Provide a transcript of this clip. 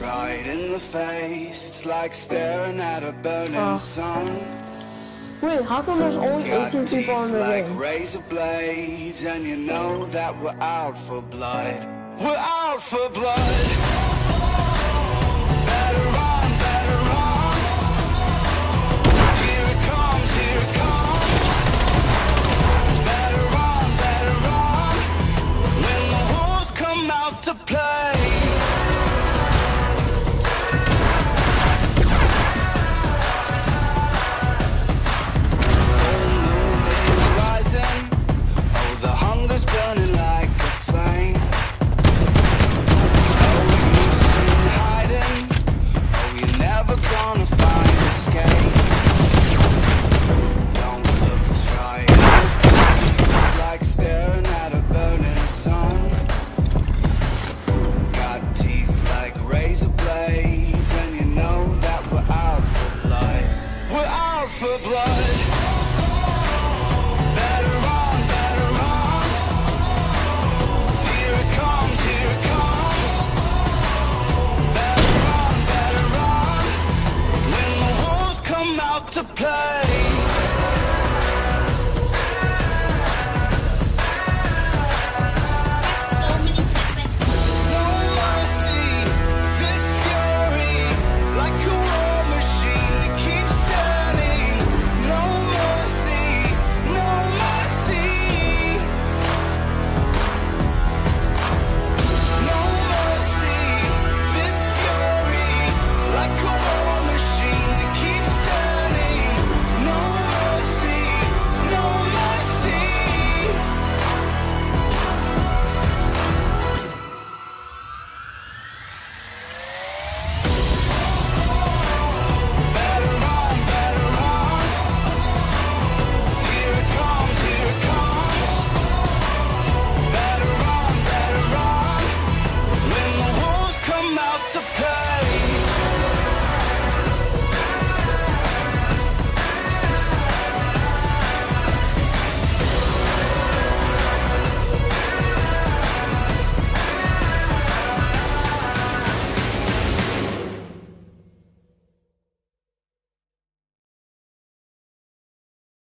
Right in the face. It's like staring at a burning uh. sun. Wait, how come there's only 18 people on the like ring? razor blades, and you know that we're out for blood. We're out for blood. to play for blood.